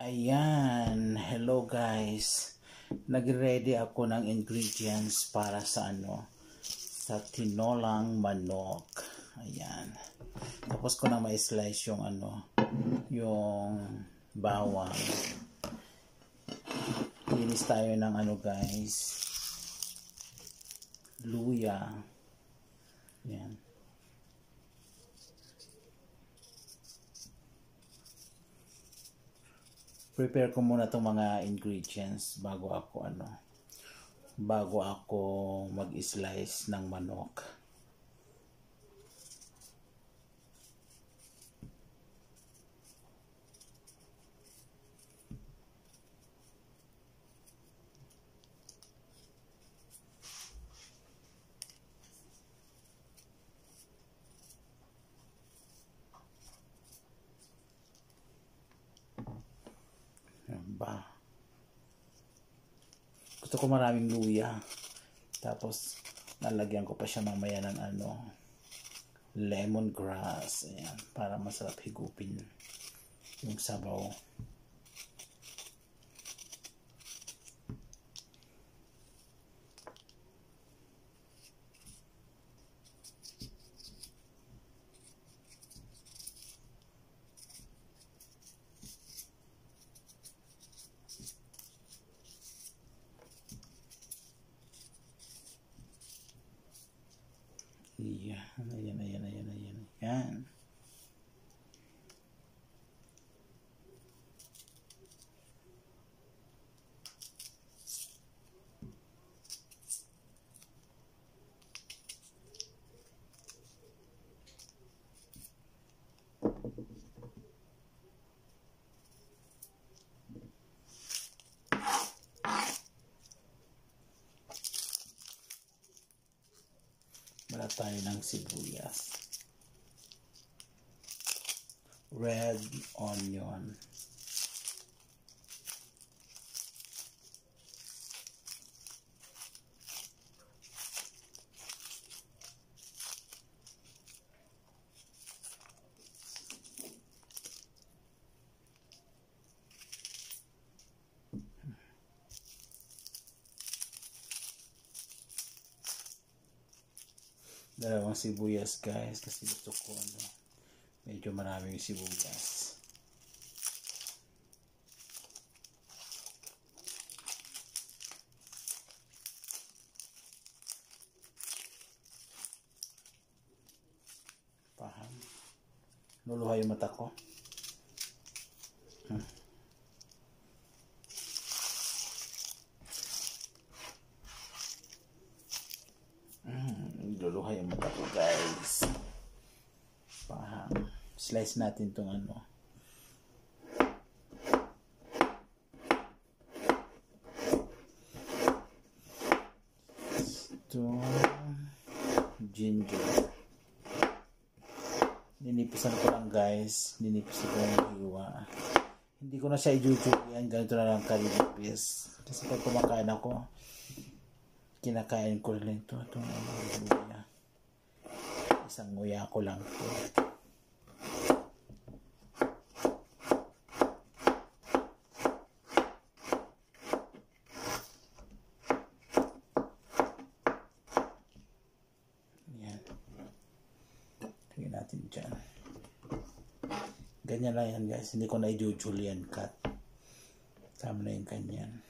Ayan, hello guys. Nagready ako ng ingredients para sa ano, sa tinolang manok. Ayan. Tapos ko na ma-slice yung ano, yung bawang. Linis tayo ng ano guys, luya. Ayan. Prepare ko muna itong mga ingredients bago ako ano bago ako mag-slice ng manok. ba? Gusto ko maraming luya. Tapos, lalagyan ko pa siya mamaya ng ano, lemongrass. Ayan, para masarap higupin yung sabaw. Ng. Red onion. Dalawang sibuyas guys kasi gusto ko ano medyo maraming sibuyas. Paham. Luluha yung mata ko hmm. luluha yung mata ko guys paham slice natin tong ano. Ito ginger. Ninipisan ko lang guys. Ninipisan ko yung hiwa. Hindi ko na siya i-jujulian ganito na lang kalinipis kasi pag kumakain ako kinakain ko rin ito. Itong ano, isang nguya ko lang ito yan tingnan natin dyan ganyan lang yan guys hindi ko na i-julian cut tama na yung ganyan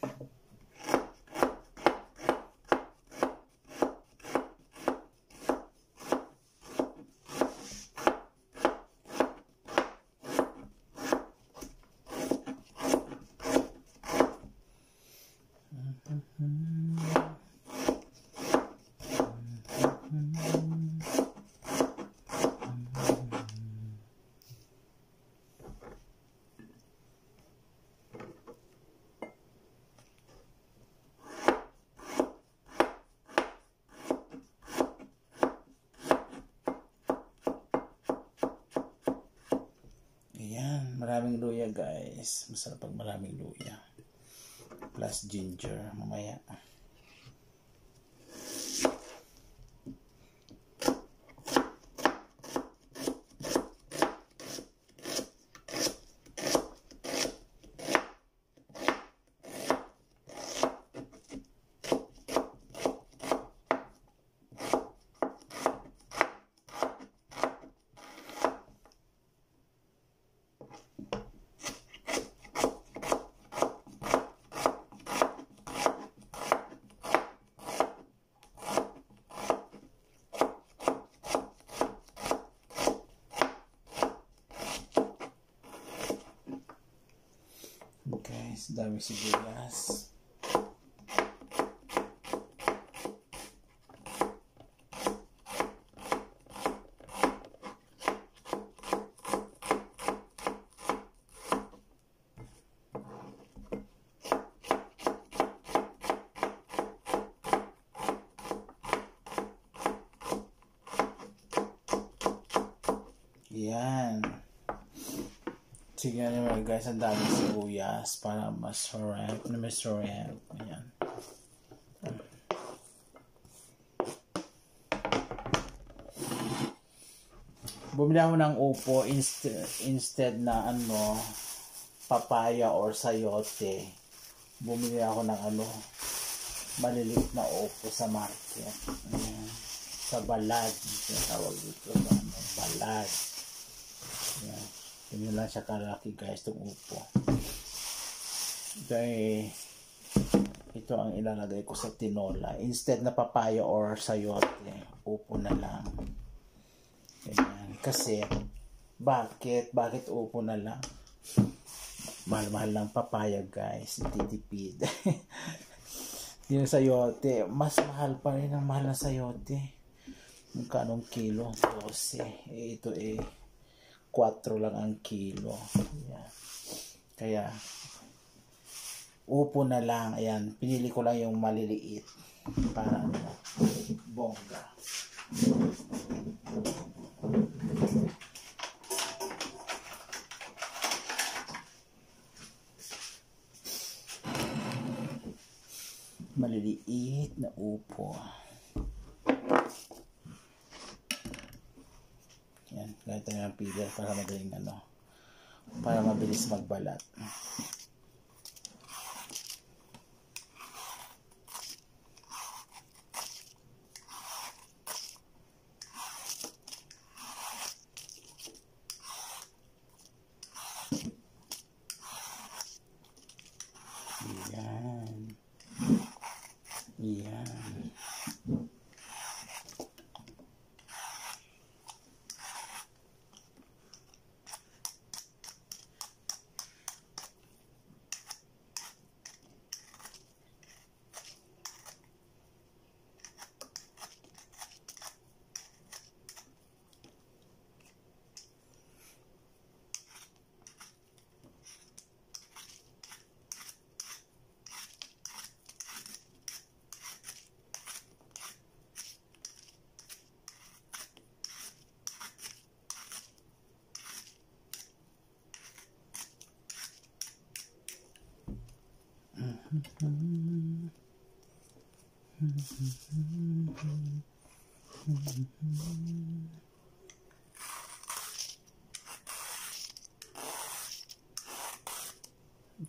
Ayan, maraming luya guys. Masarap pag maraming luya. Plus ginger mamaya. Guys, dami sibuyas. Yan. Sige naman guys, ang dami sibuyas para masarap na masarap. Ayan. Bumili ako ng upo instead, instead na ano, papaya or sayote. Bumili ako ng ano, maliliit na upo sa market. Ayan. Sa balad. Yung tawag dito sa ano, balad. Lang siya kalaki guys, itong upo. Ay, ito ang ilalagay ko sa tinola. Instead na papaya or sayote, upo na lang. Ganyan. Kasi, bakit? Bakit upo na lang? Mahal-mahal lang papaya guys. Titipid. yung sayote, mas mahal pa rin ang mahal na sayote. Magkanong kilo? 12. Eh, ito eh, 4 lang ang kilo. Ayan. Kaya, upo na lang. Ayan, pinili ko lang yung maliliit. Para bongga. Maliliit na upo. Yan, kahit tayo ng pider para madaling ano, para mabilis magbalat. Yan. Yan.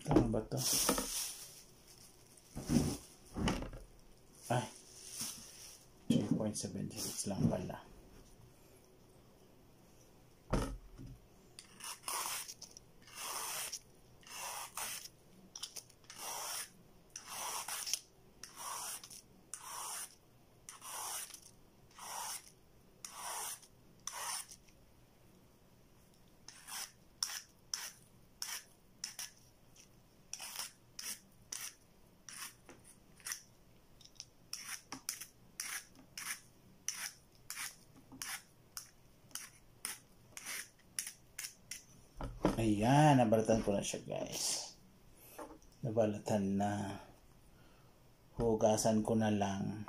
Tama ba to? Ay. 3.76 lang pala. Ayan, nabalatan ko na siya guys. Nabalatan na. Hugasan ko na lang.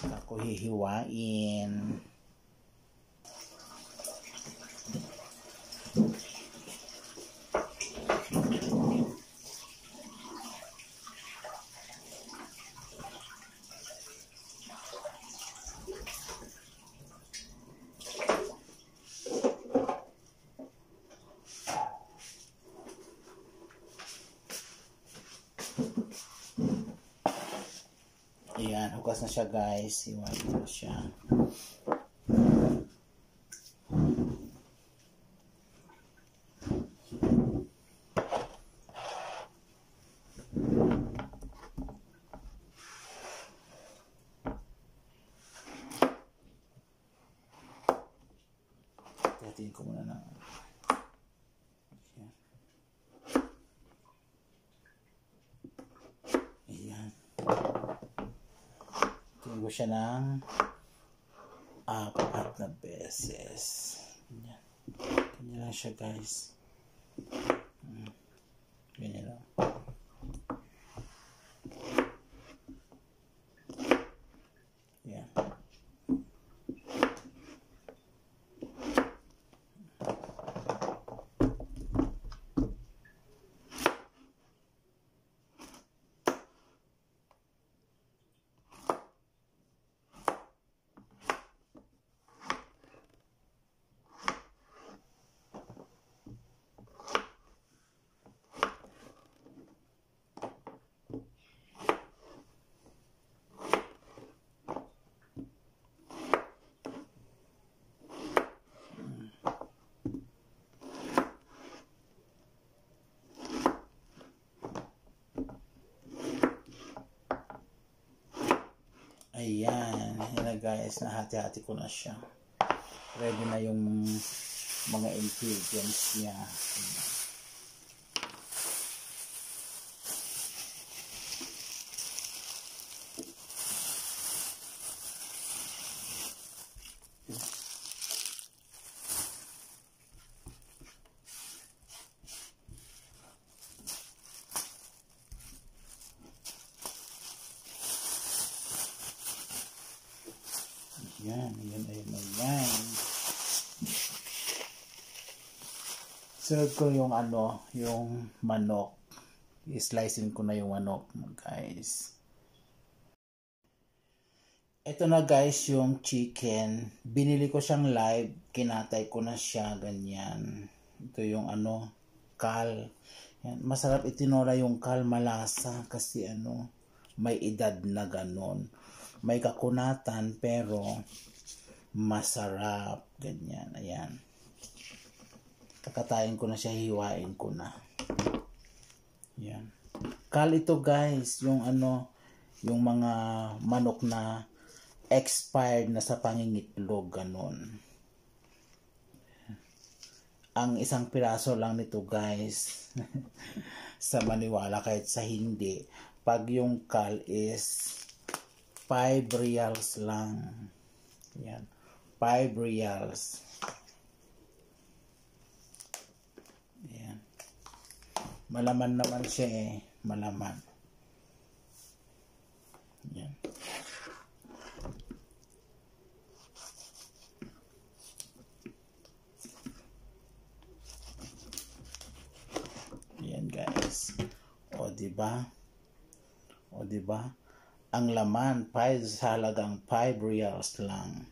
Saka ko hihiwain. Ayan, hugas na siya guys. Hiwain ko siya. Hatiin ko muna ng Ayan. Hinugasan ko siya ng apat na beses. Ganyan. Ganyan lang siya guys. Hmm. Ganyan lang. Yan. Ayan. Ayan na guys. Nahati-hati ko na siya. Ready na yung mga ingredients niya. Ayan. Yan, ayan, ayan, ayan. Sunod ko yung ano, yung manok. I-slicein ko na yung manok, guys. Ito na guys yung chicken. Binili ko siyang live. Kinatay ko na siya, ganyan. Ito yung ano, kal. Yan. Masarap itinola yung kal malasa kasi ano, may edad na ganon may kakunatan pero masarap ganyan ayan kakatayin ko na siya hiwain ko na yan kal ito guys yung ano yung mga manok na expired na sa pangingitlog ganon ang isang piraso lang nito guys sa maniwala kahit sa hindi pag yung kal is 5 reals lang. Yan. 5 reals. Malaman naman siya eh. Malaman. Yan. Yan guys. O di ba? O di ba? ang laman 5 sa halagang 5 reals lang.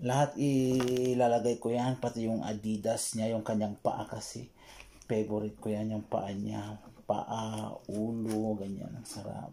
Lahat ilalagay ko yan, pati yung adidas niya, yung kanyang paa kasi. Favorite ko yan, yung paa niya. Paa, ulo, ganyan. Ang sarap.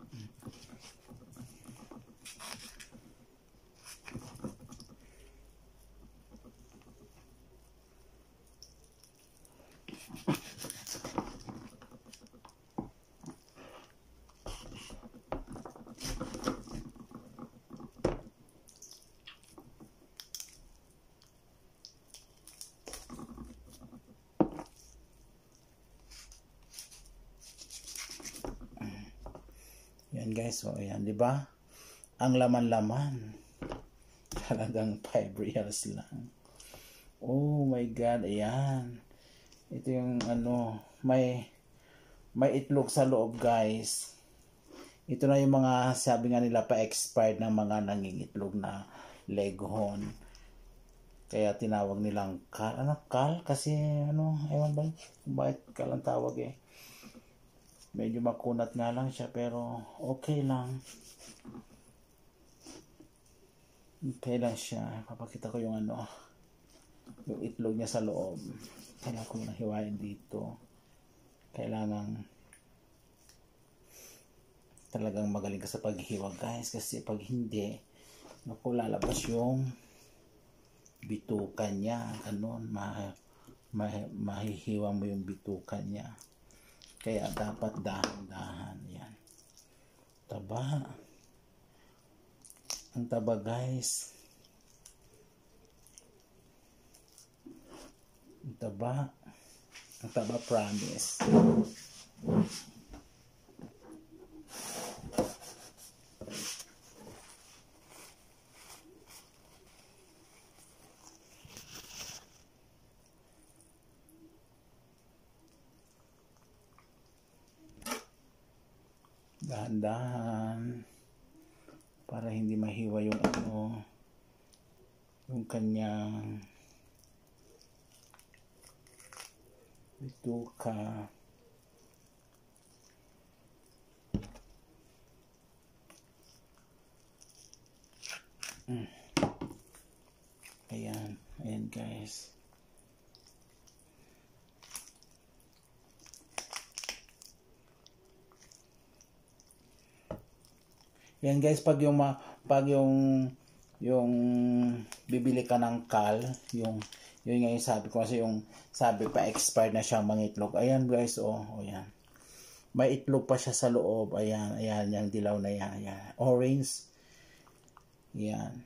Yan guys, so ayan, di ba? Ang laman-laman. Talagang 5 reals lang. Oh my god, ayan. Ito yung ano, may may itlog sa loob guys. Ito na yung mga sabi nga nila pa-expired ng mga nangingitlog na leghorn. Kaya tinawag nilang kal. Ano, kal? Kasi ano, ewan ba? Bakit kal ang tawag eh. Medyo makunat nga lang siya pero okay lang. Okay lang siya. Papakita ko yung ano, yung itlog niya sa loob. Kailangan ko na hiwain dito. Kailangan talagang magaling ka sa paghiwa guys kasi pag hindi naku lalabas yung bitukan niya ganun ma, ma, mahihiwa mo yung bitukan niya kaya dapat dahan-dahan yan. Taba. Ang taba guys. Ang taba. Ang taba promise dahan-dahan para hindi mahiwa yung ano yung kanyang bituka mm. ayan. Ayan guys Yan guys, pag yung pag yung yung bibili ka ng kal, yung yun nga yung sabi ko kasi yung sabi pa expired na siyang mga itlog. Ayan guys, oh, oh yan. May itlog pa siya sa loob. Ayan, ayan, yung dilaw na yan. Ayan. Orange. Yan.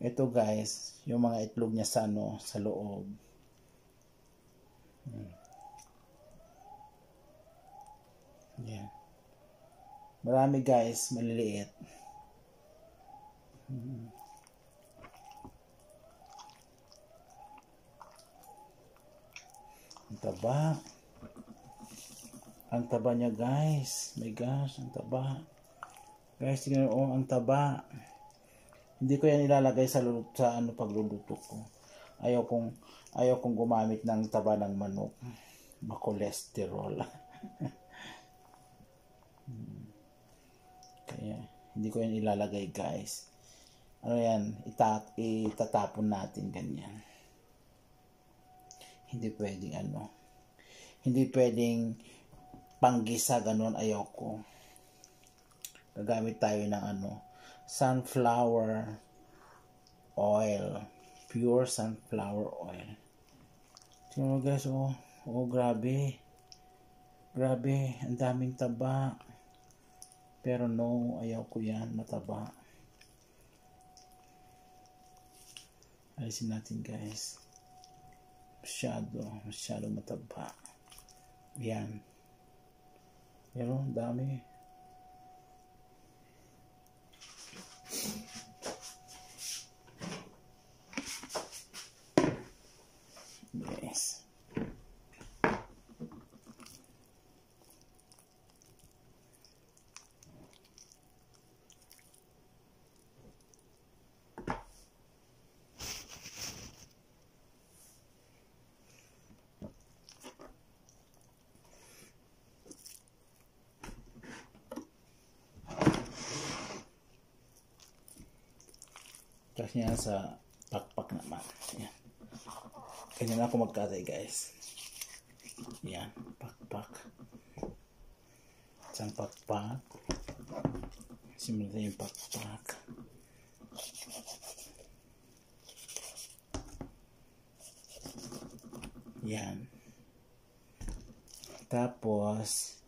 Ito guys, yung mga itlog niya sa ano, sa loob. Yan. Marami guys, maliliit. Ang taba. Ang taba niya guys. My gosh, ang taba. Guys, tingnan oh, ang taba. Hindi ko yan ilalagay sa, sa ano pagluluto ko. Ayaw kong ayaw kong gumamit ng taba ng manok. Makolesterol. hmm. Kaya, hindi ko yan ilalagay guys. Ano yan, ita itatapon natin ganyan. Hindi pwedeng ano. Hindi pwedeng panggisa ganun ayoko. Gagamit tayo ng ano, sunflower oil. Pure sunflower oil. Tingnan mo guys, oh. Oh, grabe. Grabe, ang daming taba. Pero no, ayaw ko yan, mataba. Alisin natin guys. Masyado, masyado mataba. Yan. Pero dami. Tapos niya sa pakpak naman. Yan. Ganyan ako magkatay guys. Yan. Pakpak. Isang pakpak. Simulan yung pakpak. Yan. Tapos,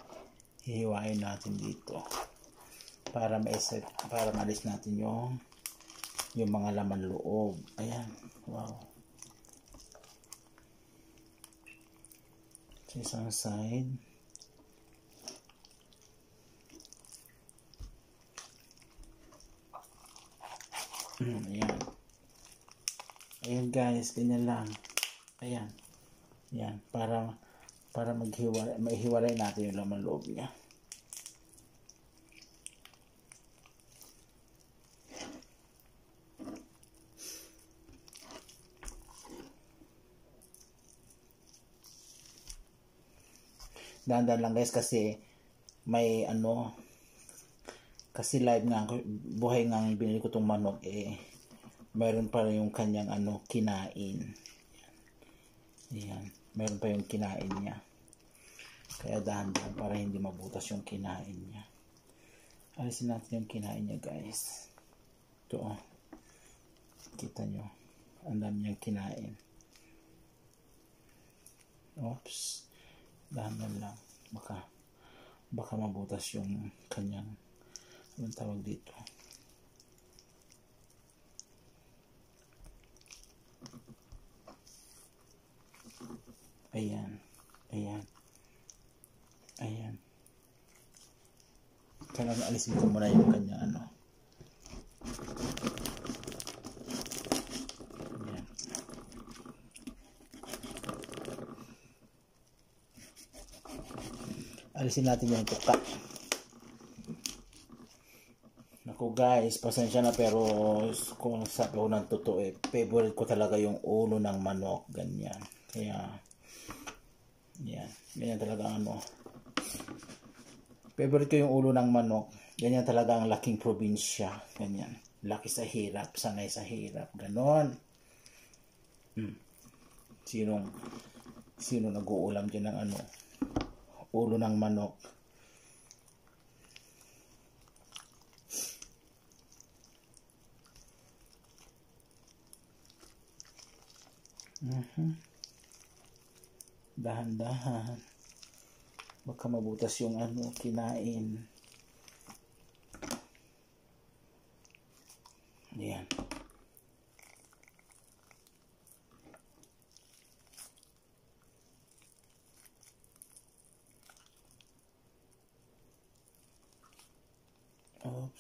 hihiwain natin dito para maisip, para malis natin yung yung mga laman loob. Ayan. Wow. Sa isang side. Ayan. Ayan guys, ganyan lang. Ayan. Ayan. Para para maghiwalay, maihiwalay natin yung laman loob niya. Dandan lang guys kasi may ano kasi live nga buhay nga binili ko tong manok eh meron pa yung kanyang ano kinain. Yan meron pa yung kinain niya. Kaya dahan-dahan para hindi mabutas yung kinain niya. Alisin natin yung kinain niya guys. Ito oh. Kita nyo ang dami niyang kinain. Oops dahan lang baka baka mabutas yung kanyang anong tawag dito? Ayan ayan ayan. Kailangan alisin ko muna yung kanyang ano. Alisin natin yung tuka. Naku guys, pasensya na pero kung sabi ko ng totoo eh, favorite ko talaga yung ulo ng manok, ganyan. Kaya, yan, ganyan talaga ano. Favorite ko yung ulo ng manok, ganyan talaga ang laking probinsya, ganyan. Laki sa hirap, sanay sa hirap, ganon. Hmm. Sinong, sino nag-uulam dyan ng ano, ulo ng manok. Mhm. Dahan-dahan. Baka mabutas yung ano, kinain. Yan.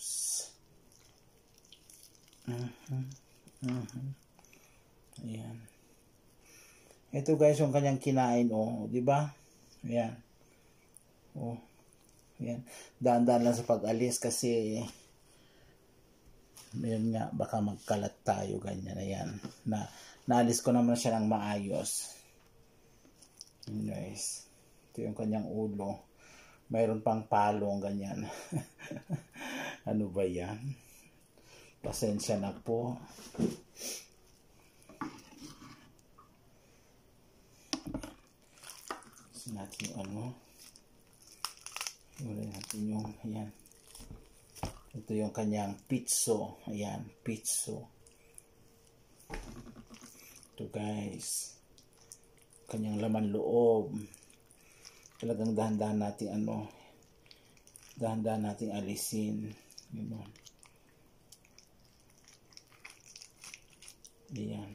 Oops. Mhm. Mhm. Ayan. Ito guys yung kanyang kinain oh, 'di ba? Ayan. Oh. Ayan. Daan-daan lang sa pag-alis kasi yun nga baka magkalat tayo ganyan ayan. Na naalis ko naman siya ng maayos. Guys. Ito yung kanyang ulo. Mayroon pang palong ganyan. ano ba 'yan? Pasensya na po. Gusto natin yung ano. Wala natin yung, ayan. Ito yung kanyang pizzo. Ayan, pizzo. Ito guys. Kanyang laman loob. Talagang dahan-dahan natin ano. Dahan-dahan natin alisin. Yun. Ayan.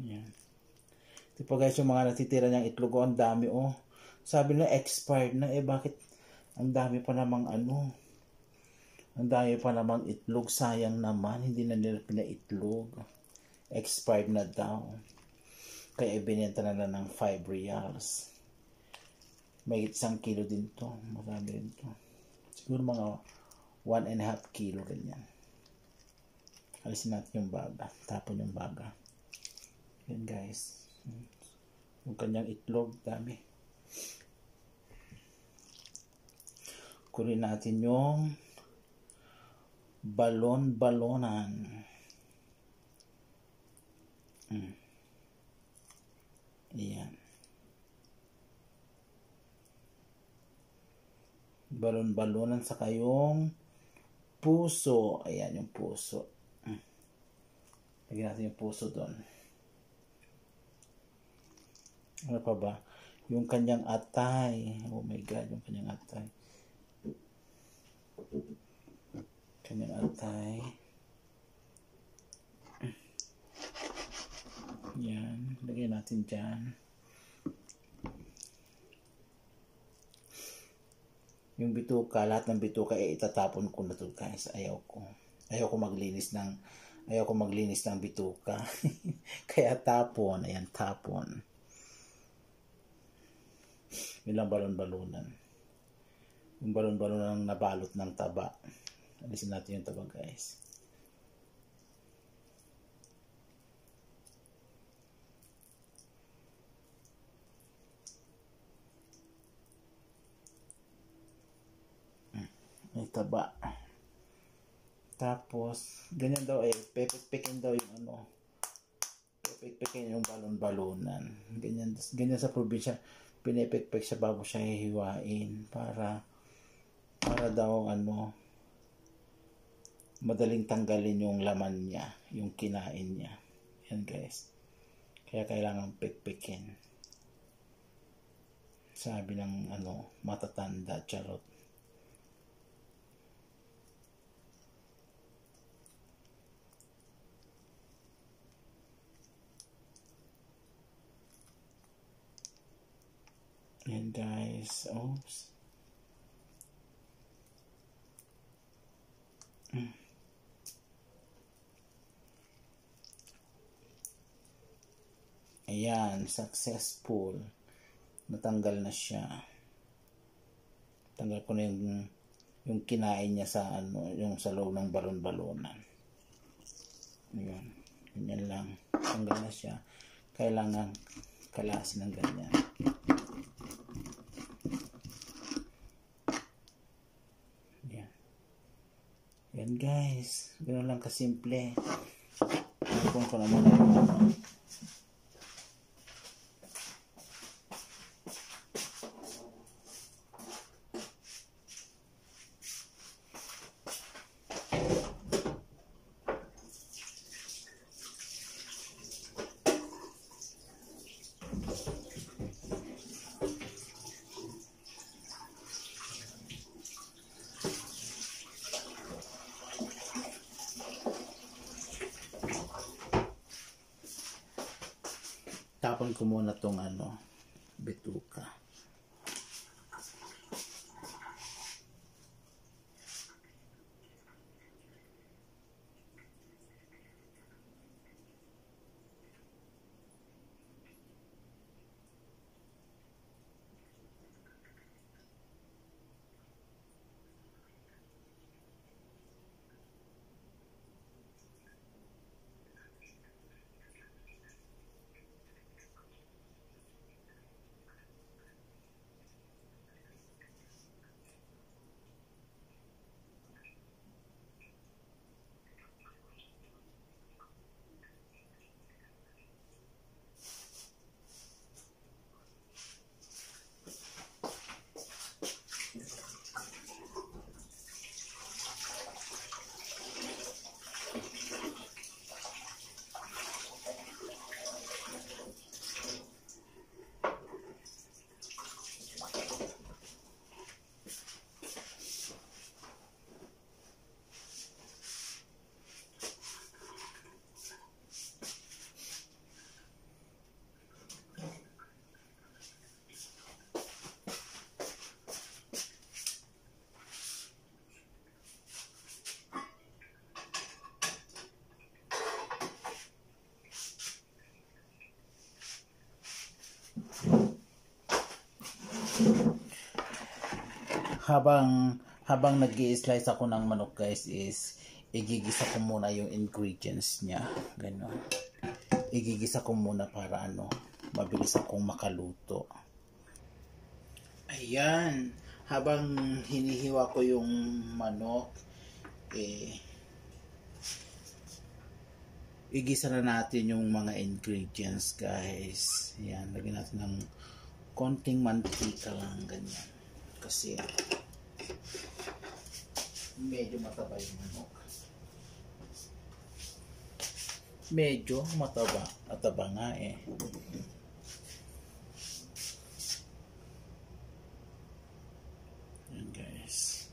Ayan. Ito pa guys, yung mga natitira niyang itlog, oh, ang dami oh. Sabi na expired na, eh bakit ang dami pa namang ano. Ang dami pa namang itlog, sayang naman, hindi na nila pinaitlog. Expired na daw. Kaya ibinenta na lang ng 5 reals. May isang kilo din to. Marami rin to. Siguro mga 1 and a half kilo ganyan. Alisin natin yung baga. Tapon yung baga. Yan guys. Yung kanyang itlog, dami. Kunin natin yung balon-balonan. Hmm. Ayan. Balon-balonan sa kayong puso. Ayan yung puso. Lagyan natin yung puso doon. Ano pa ba? Yung kanyang atay. Oh my God, yung kanyang atay. Kanyang atay. Yan. Lagyan natin dyan. Yung bituka, lahat ng bituka, eh, itatapon ko na to guys. Ayaw ko. Ayaw ko maglinis ng ayaw ko maglinis ng bituka. Kaya tapon. Ayan, tapon. Yun lang balon-balunan. Yung balon-balunan nabalot ng taba. Alisin natin yung taba guys. May taba. Tapos, ganyan daw eh, pepek-pekin daw yung ano, pepek-pekin yung balon-balunan. Ganyan, ganyan sa probinsya pinipikpik siya bago siya hihiwain para para daw ano madaling tanggalin yung laman niya, yung kinain niya. Yan guys. Kaya kailangan pikpikin. Sabi ng ano, matatanda, charot. and guys oops. Ayan successful. Natanggal na siya. Tanggal ko na yung yung kinain niya sa ano yung sa loob ng balon-balonan. Ayan ganyan lang. Tanggal na siya. Kailangan kalasin ng ganyan. Guys. Ganun lang kasimple. Ipon ko na muna ko muna tong ano, bituka. Habang habang nag slice ako ng manok guys is igigisa ko muna yung ingredients niya. Ganun. Igigisa ko muna para ano mabilis akong makaluto. Ayan. Habang hinihiwa ko yung manok eh igisa na natin yung mga ingredients guys. Ayan lagyan natin ng konting mantika lang ganyan kasi medyo mataba yung manok. Medyo mataba. Mataba nga eh. Yan guys.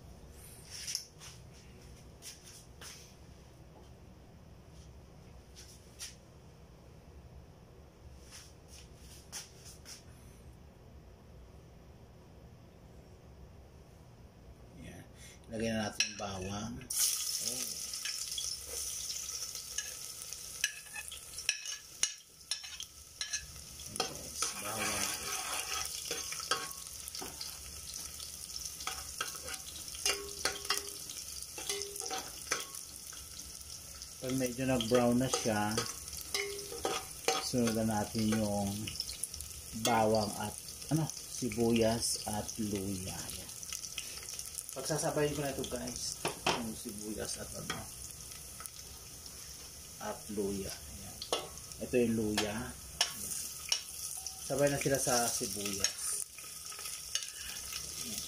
Yan. Lagyan na natin yung bawang. Oh. Bawang. Pag medyo nag-brown na siya, sunod na natin yung bawang at ano, sibuyas at luya. Yan. Pagsasabayin ko na ito guys, yung sibuyas at ano, at luya. Ayan. Ito yung luya. Ayan. Sabay na sila sa sibuyas. Ayan.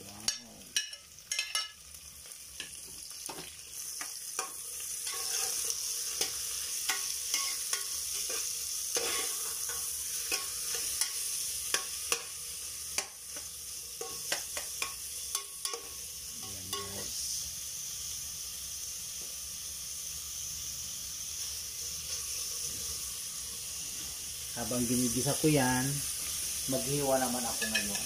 Wow. Ayan guys. Habang ginigisa ko yan, maghiwa naman ako ngayon.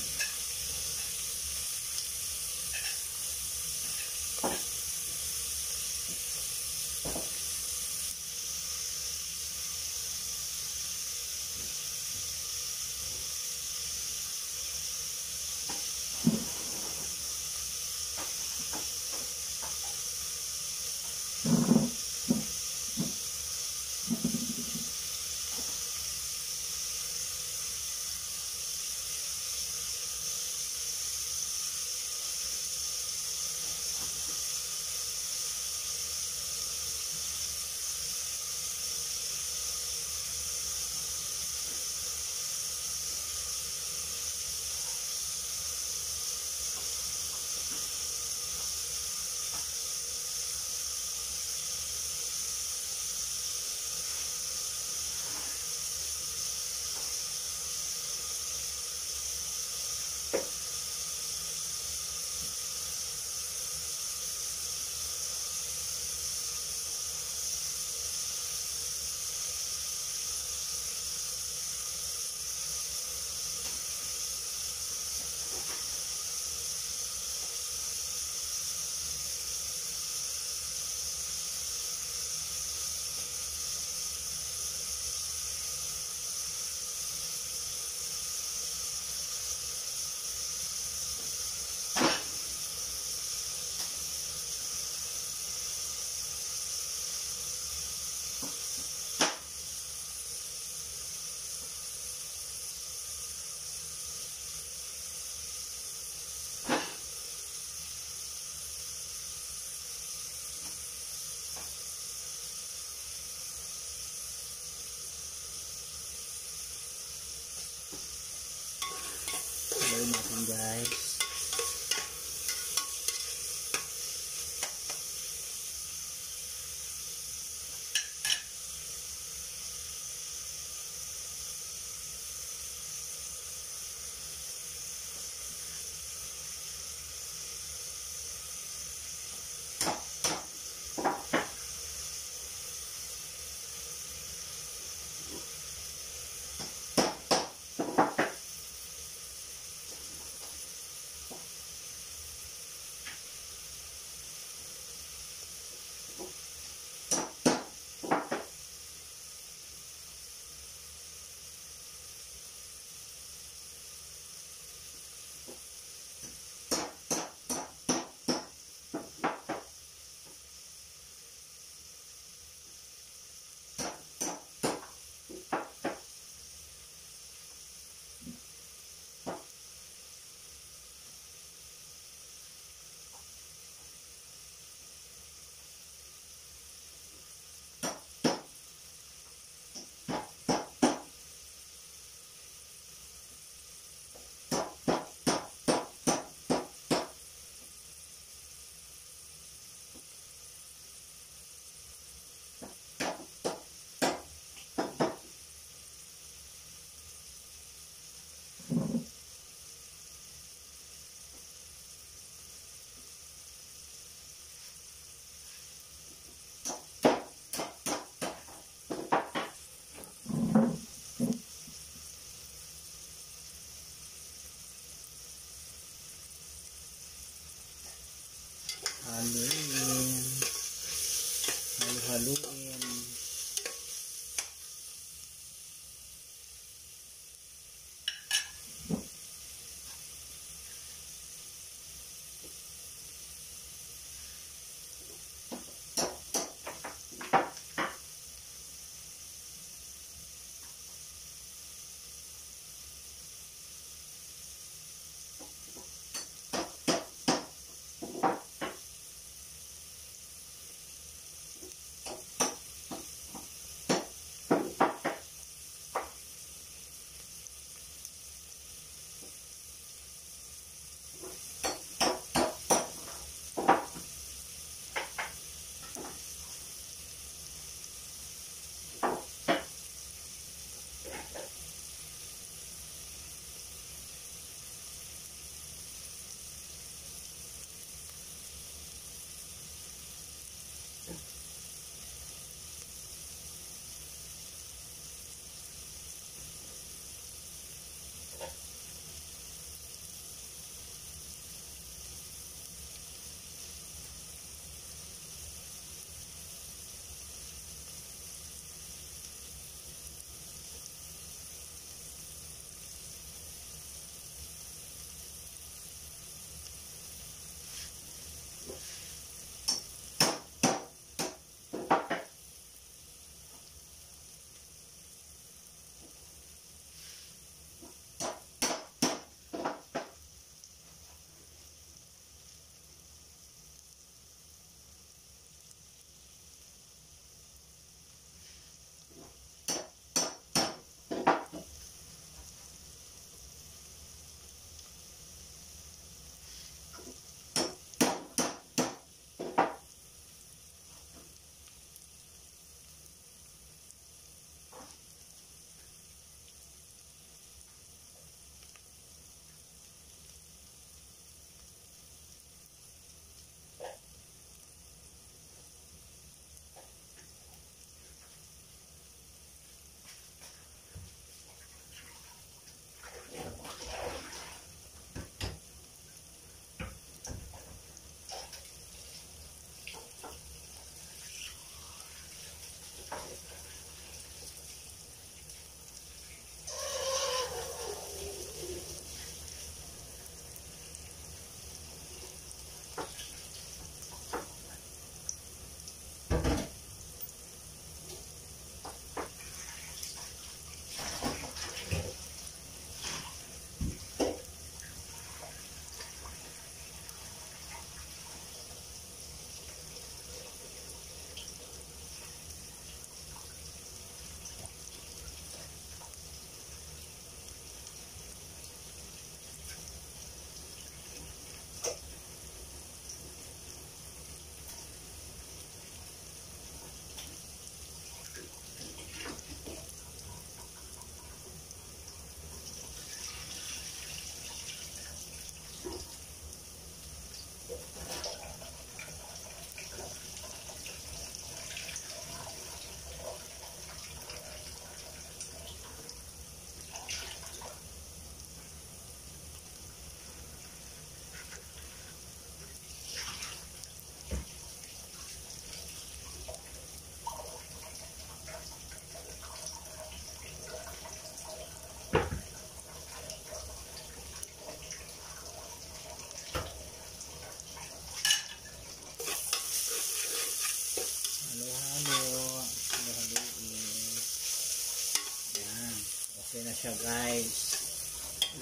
Siya guys.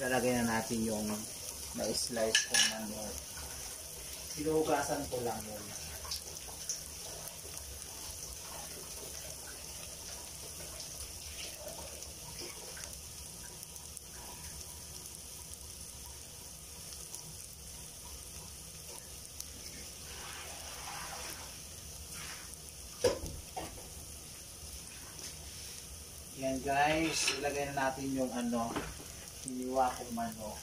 Ilalagay na natin yung na-slice kong manok. Hinugasan ko lang yun. Yan guys, ilagay na natin yung ano, hiniwa kong manok.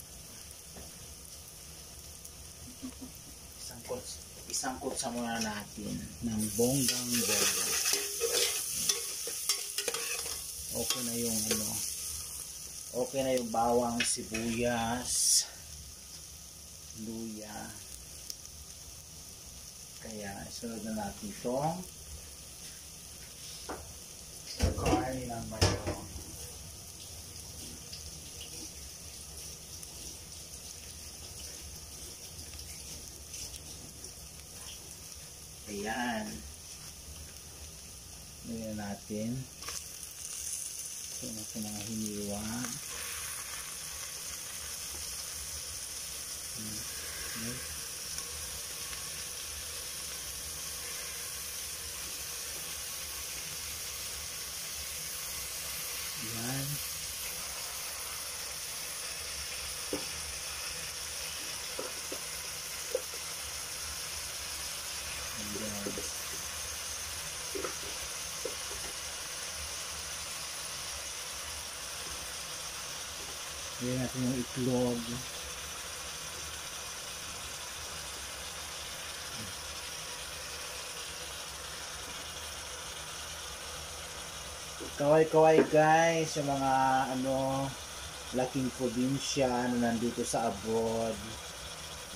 Isang kuts, isang kutsa muna natin ng bonggang bongga. Okay na yung ano, okay na yung bawang sibuyas, luya. Ayan, isunod na natin itong karne ng mayo. Ayan. Ayan natin. Ito na ito mga hiniwa. Okay. Ayan. Ayan. Ayan natin yung itlog. Kaway-kaway guys, yung mga ano, laking probinsya na nandito sa abroad.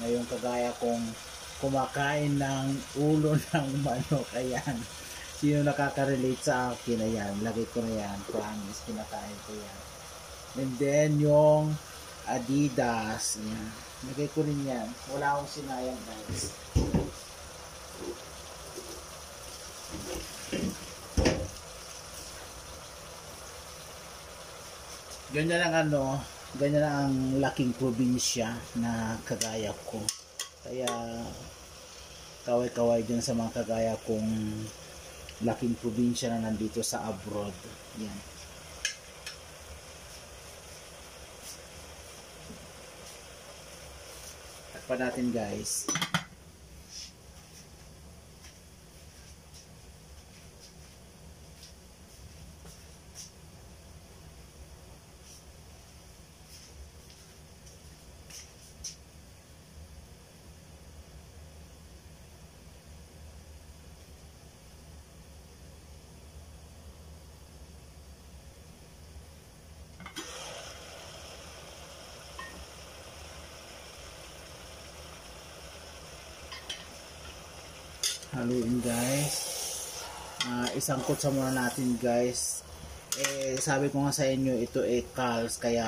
Ngayon kagaya kong kumakain ng ulo ng manok. Ayan. Sino nakaka-relate sa akin? Ayan. Lagay ko na yan. Promise. Kinakain ko yan. And then yung Adidas. Ayan. Lagay ko rin yan. Wala akong sinayang guys. Ganyan ang ano, ganyan ang laking probinsya na kagaya ko. Kaya kaway-kaway dyan sa mga kagaya kong laking probinsya na nandito sa abroad. Yan. Takpan natin guys. Guys. Uh, isang kutsa muna natin guys. Eh sabi ko nga sa inyo ito eh calls kaya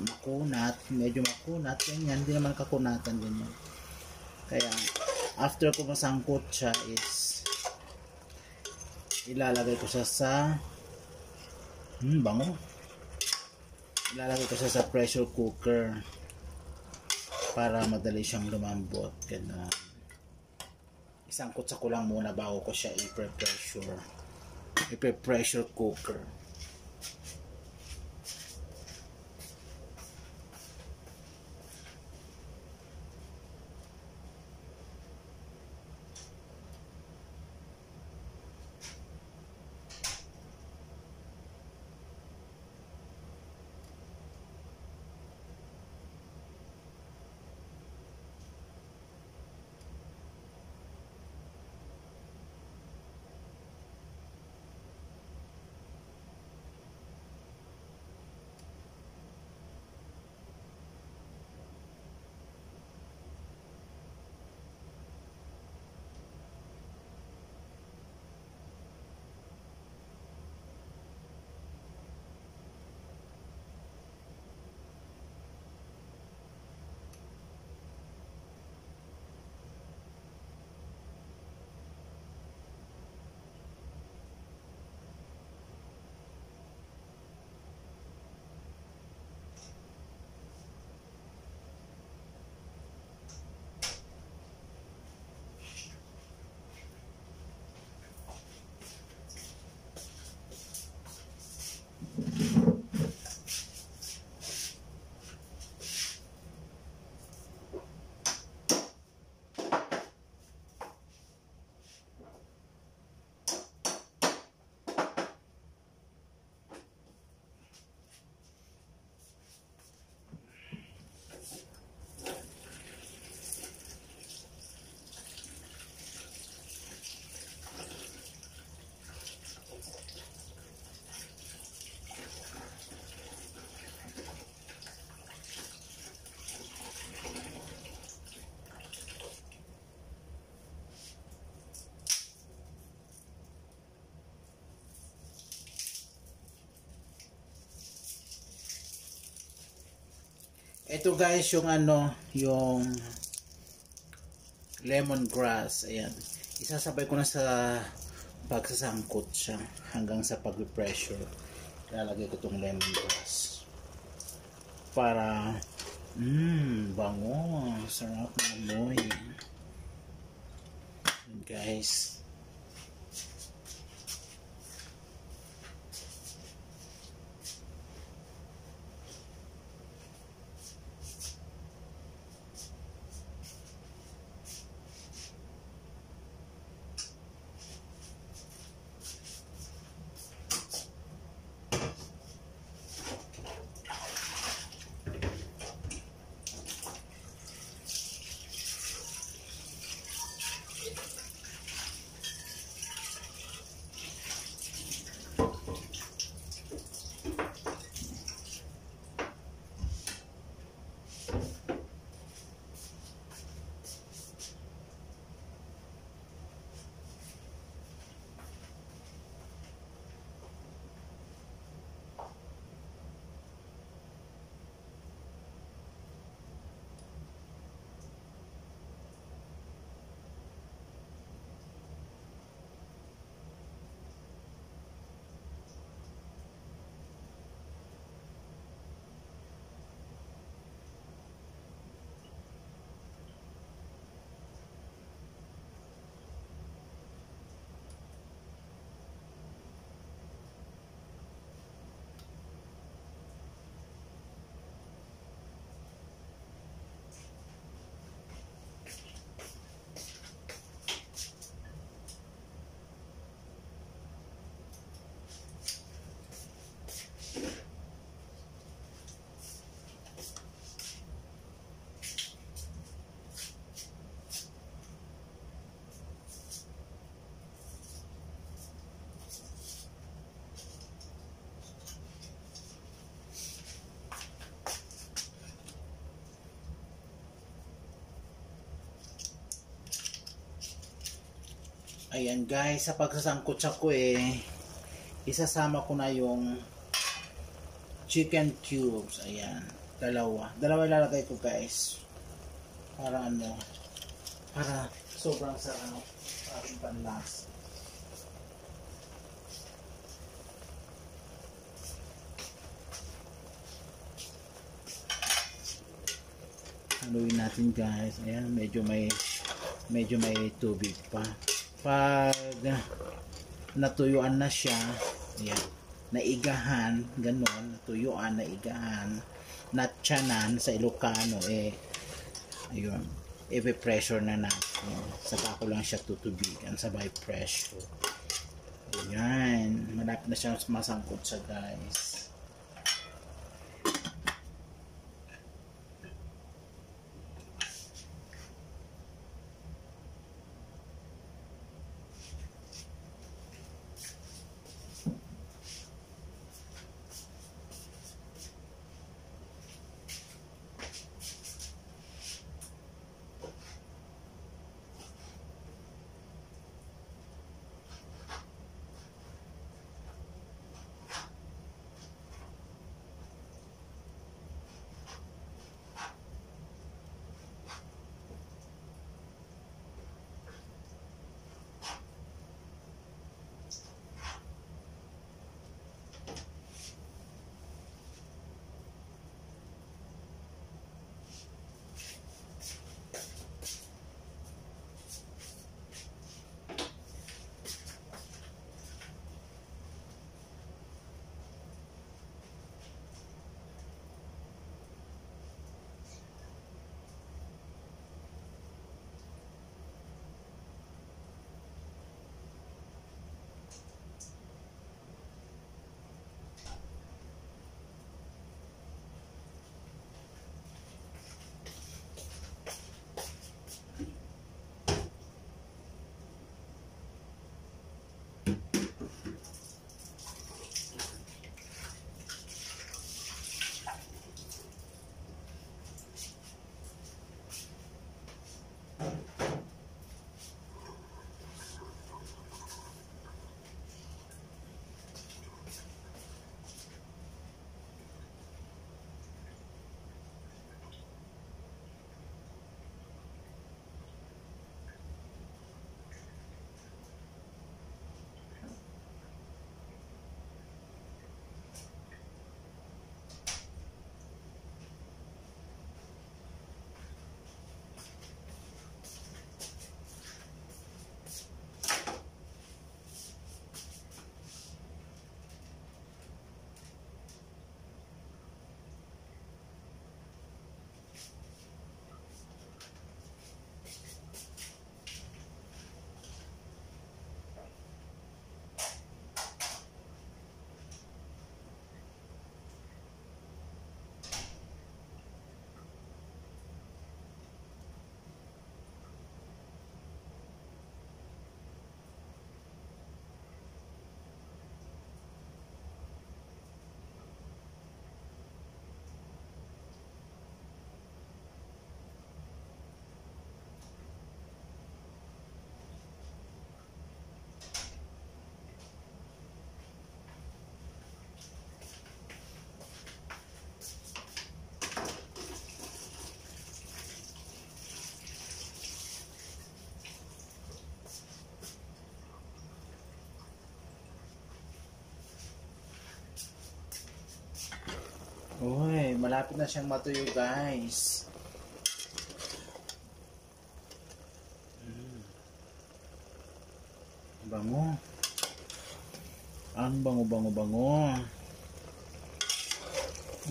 makunat medyo makunat ganyan. Hindi naman kakunatan din yun kaya after ko masangkot siya is ilalagay ko siya sa hmm bango. Ilalagay ko siya sa pressure cooker para madali siyang lumambot ganun isang kutsa ko lang muna bago ko siya i-pressure i-pressure cooker Ito guys, yung ano, yung lemongrass. Ayan. Isasabay ko na sa pagsasangkot siya hanggang sa pag-pressure. Lalagay ko tong lemongrass. Para, mmm, bango. Sarap ng amoy. Ayan, guys. Ayan guys, sa pagsasangkot sa ko eh, isasama ko na yung chicken cubes. Ayan, dalawa. Dalawa ilalagay ko guys. Para ano, para sobrang sa ano, aking. Haluin natin guys. Ayan, medyo may medyo may tubig pa pag natuyuan na siya yan, naigahan ganon, natuyuan, naigahan natyanan sa Ilocano eh ayun i-pressure na natin. Saka ko lang siya tutubigan sa by pressure. Ayan malapit na siya masangkot sa guys Uy, malapit na siyang matuyo guys. Mm. Bango. Ang bango bango bango.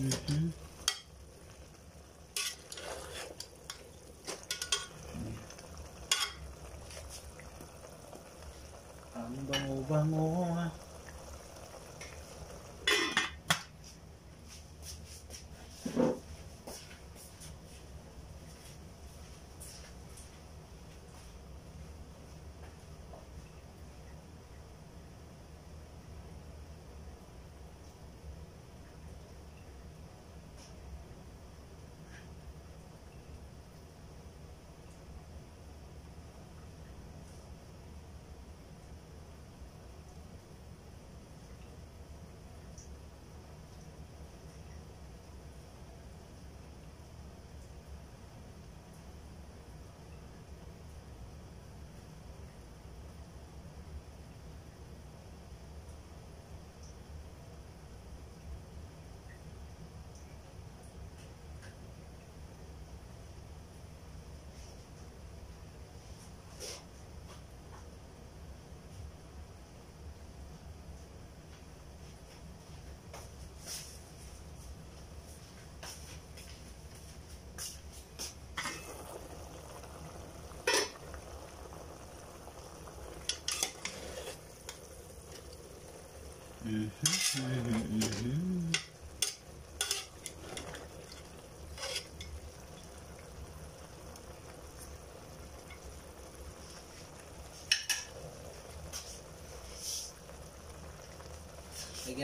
Mhm. Ang bango bango. Mhm, mhm, mhm. Lagyan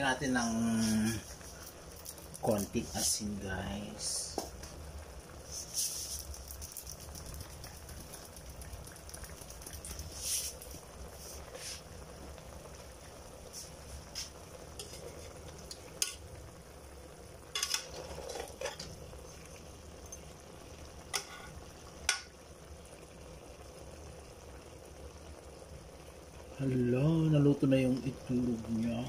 natin ng konting asin guys. Na yung itlog niya.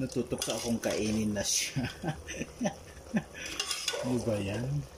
Natutok akong kainin na siya. ano ba yan?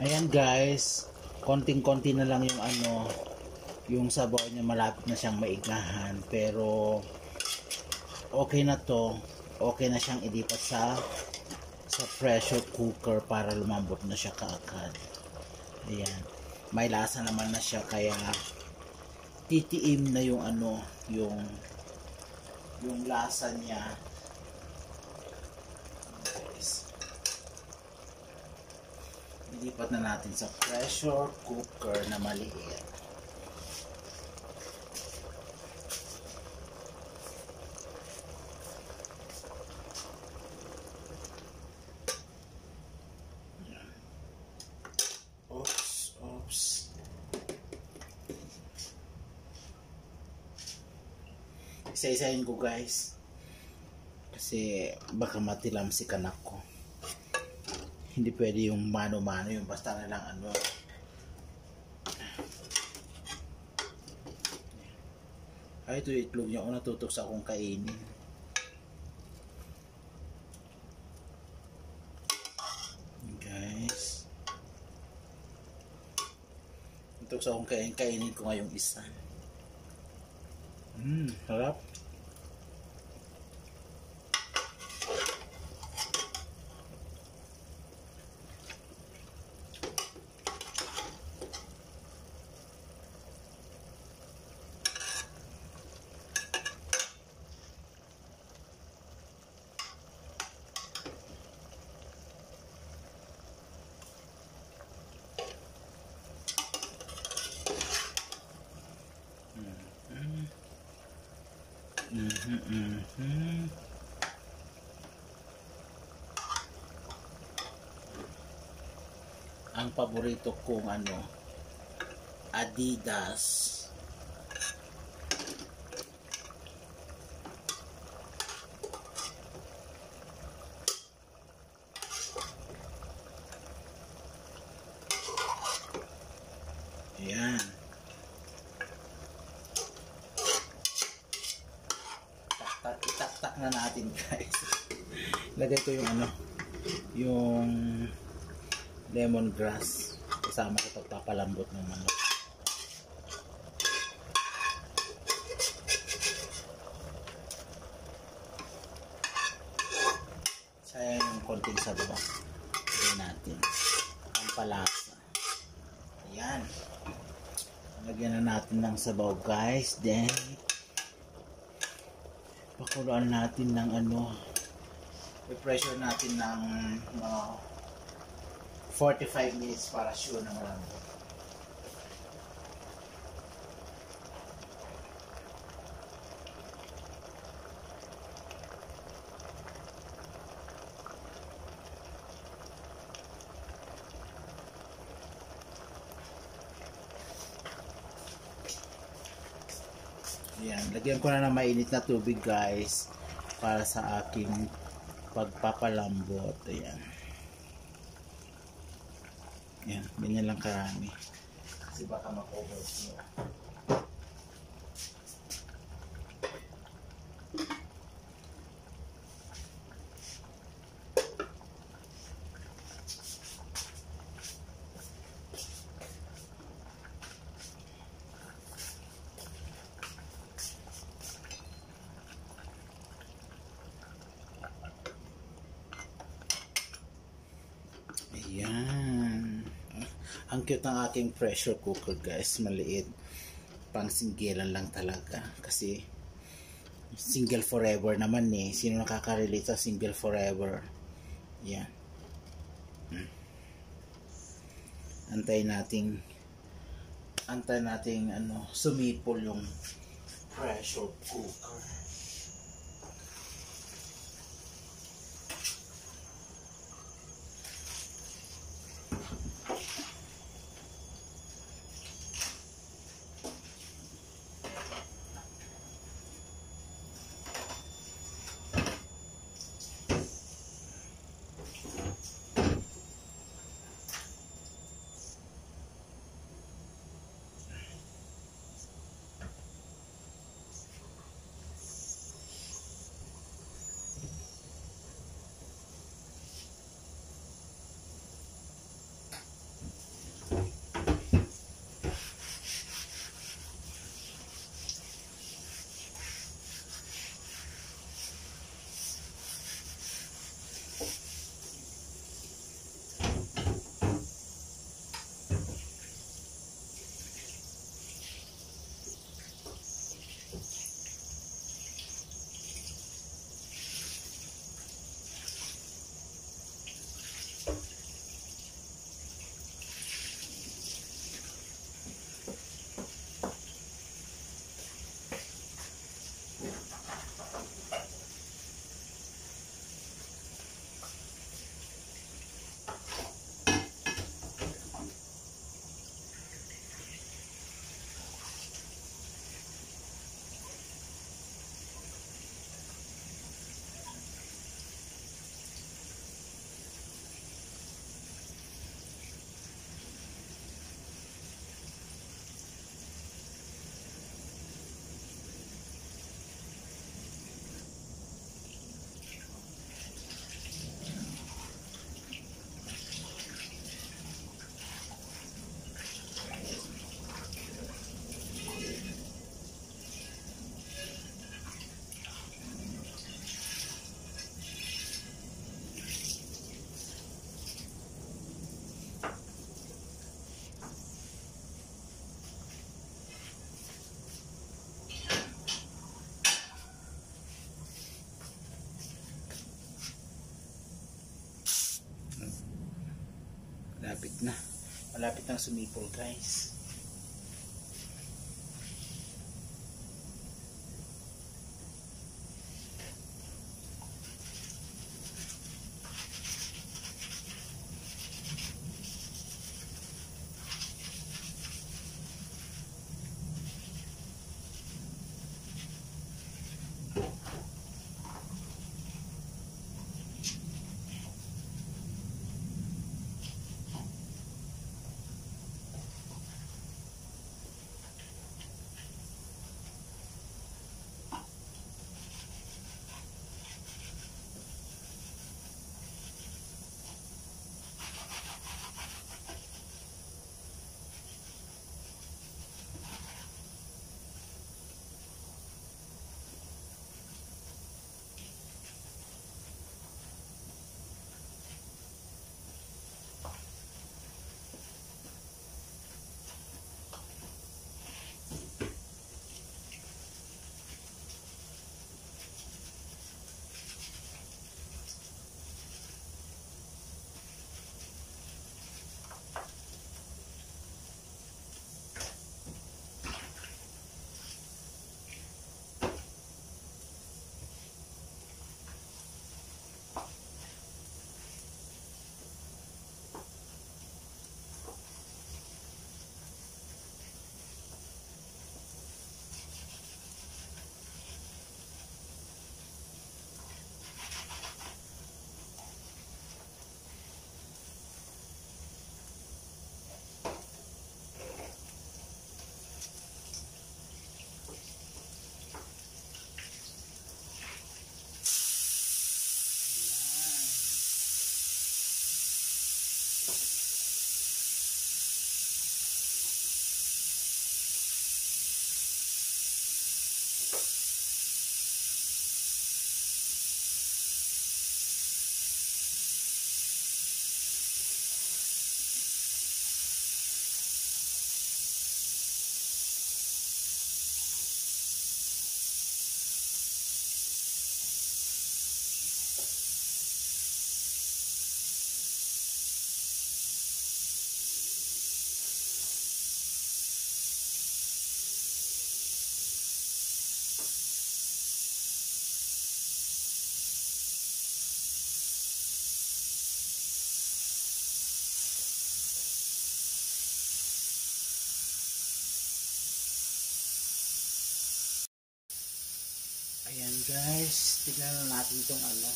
Ayan guys, konting-konti na lang yung ano, yung sabaw niya malapit na siyang maigahan. Pero okay na to. Okay na siyang ilipat sa sa pressure cooker para lumambot na siya kaagad. Ayan. May lasa naman na siya kaya titiim na yung ano, yung yung lasa niya. Guys. Ilipat na natin sa pressure cooker na maliit. Oops, oops. Isa-isahin ko guys. Kasi baka matilam si kanak ko hindi pwede yung mano-mano yung basta na lang ano. Ay ito itlog niya. Ako natutok sa akong kainin. Guys. Tutok sa akong kainin kainin ko ngayong isa. Hmm harap Ang paborito kong ano, Adidas. Ayan. Tak-tak, itak-tak na natin guys. Lagay ko yung ano, yung lemongrass kasama sa pagpapalambot ng manok. Sayang yung konting sabaw. Lagyan natin. Ang palasa. Ayan. Lagyan na natin ng sabaw guys. Then, pakuluan natin ng ano, i-pressure natin ng mga 45 minutes para sure na malambot. Yan, lagyan ko na ng mainit na tubig guys para sa aking pagpapalambot. Ayan. Yan, ganyan lang karami. Kasi baka mag-overflow. Ayan. Ang cute ng aking pressure cooker guys. Maliit. Pang singgilan lang talaga. Kasi single forever naman eh. Sino nakaka-relate sa single forever? Yan. Hmm. Antayin nating antayin nating ano, sumipol yung pressure cooker. Malapit na sumipol guys. Guys, tignan na natin itong ano,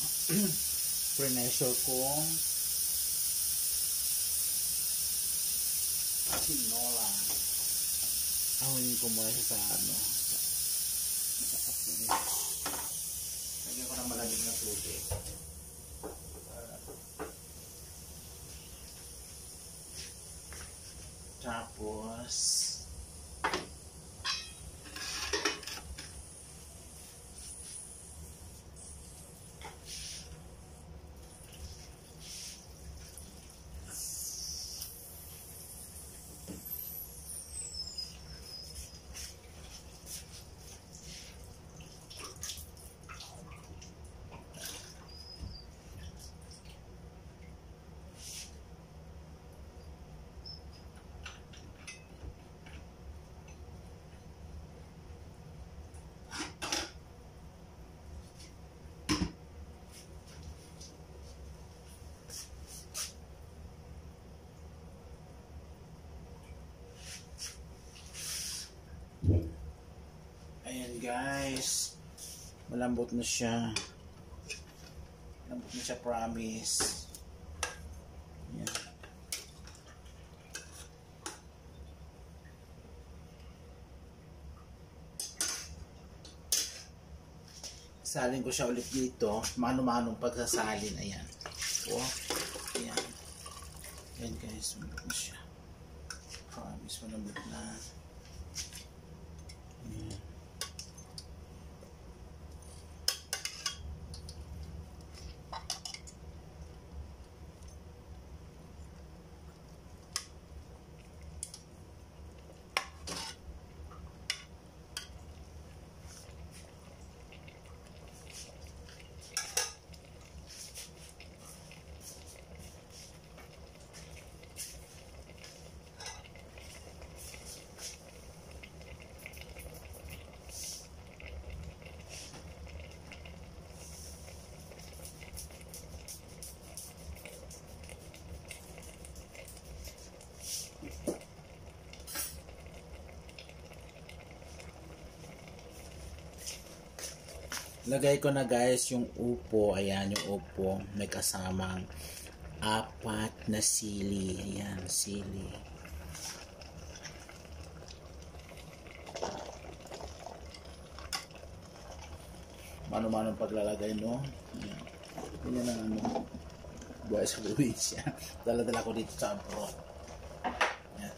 pre-measure kong tinola. Ahunin ko muna sa ano, sa, sa asin. Lagyan ko ng malamig na tubig. Tapos, Ayan guys. Malambot na siya. Malambot na siya promise. Ayan. Salin ko siya ulit dito. Mano-manong pagsasalin. Ayan. Oh. Ayan. Ayan guys. Malambot na siya. Promise malambot na. Ayan. Lagay ko na guys yung upo. Ayan yung upo. May kasamang apat na sili. Ayan, sili. Mano-mano paglalagay no. Ayan. Ganyan ang ano. Buhay sa probinsya. Dala-dala ko dito sa abroad. Ayan.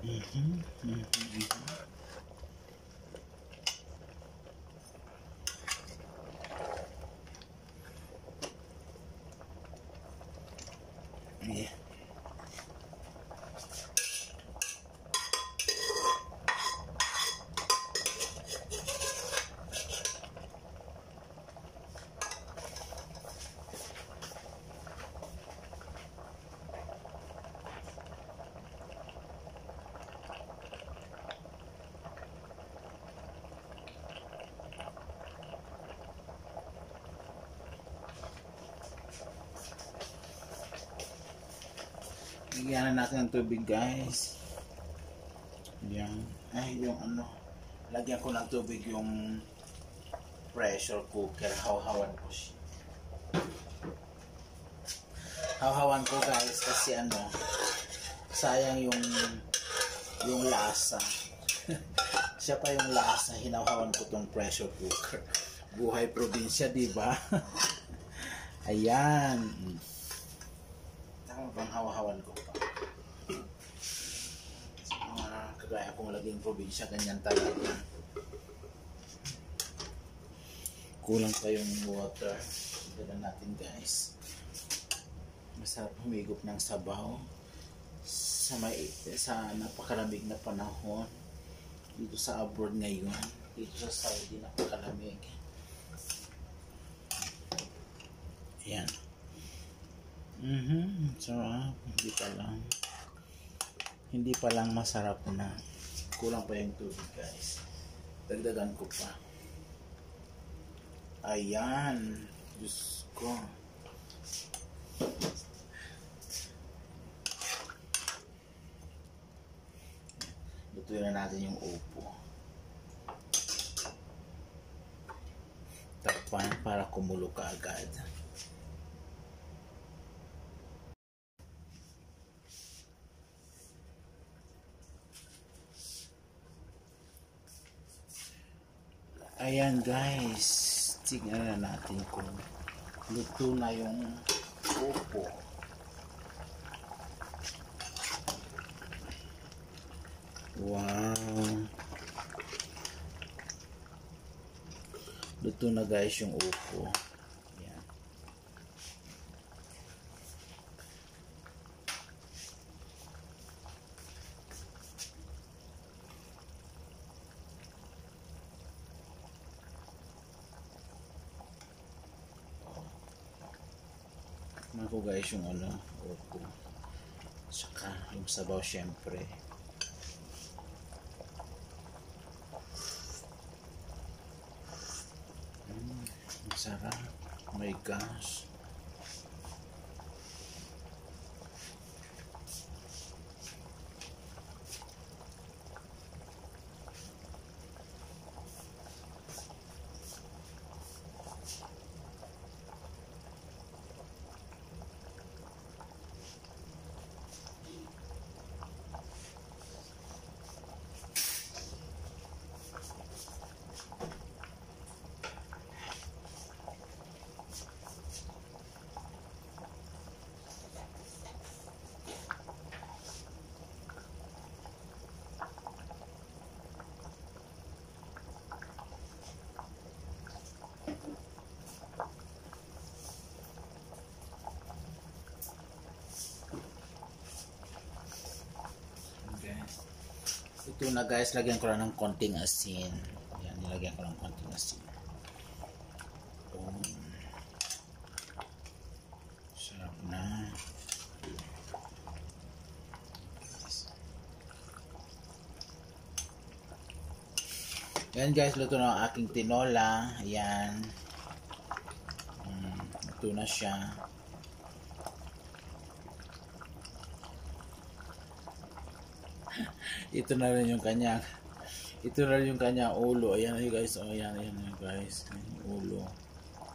Mhm, mhm, mhm. Yeah. Bigyan na natin ng tubig guys. Yan. Ay, yung ano. Lagyan ko ng tubig yung pressure cooker. Hawhawan ko siya. Hawhawan ko guys kasi ano. Sayang yung yung lasa. siya pa yung lasa. Hinawhawan ko tong pressure cooker. Buhay probinsya, di ba? Ayan. Tama bang hawahawan ko pa? Sa mga kagaya kong laging probinsya, ganyan talaga. Kulang pa yung water. Tignan natin guys. Masarap humigop ng sabaw sa may sa napakalamig na panahon dito sa abroad ngayon dito sa Saudi napakalamig ayan Mhm, sarap. Hindi pa lang hindi pa lang masarap na. Kulang pa yung tubig guys. Dagdagan ko pa. Ayan. Diyos ko. Lutuin na natin yung upo. Takpan para kumulo ka agad. Ayan guys, tignan na natin kung luto na yung upo. Wow. Luto na guys yung upo. Ayan. Tikman ko guys yung ano, upo. Saka yung sabaw syempre. Mm, sarap. Oh my gosh. Okay. Ito na guys, lagyan ko lang ng konting asin. Yan, nilagyan ko ng konting asin. Boom. Sarap na. Yan guys, luto na ang aking tinola. Yan. Mm, luto na siya. Ito na rin yung kanyang ito na rin yung kanyang ulo. Ayan ayun guys. Oh ayan ayan guys. Yung ulo.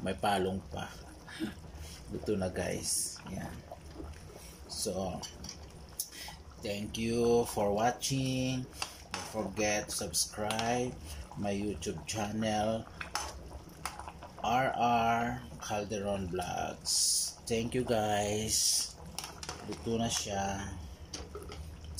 May palong pa. Ito na guys. Ayan. So thank you for watching. Don't forget subscribe my youtube channel RR Calderon Vlogs. Thank you guys. Ito na siya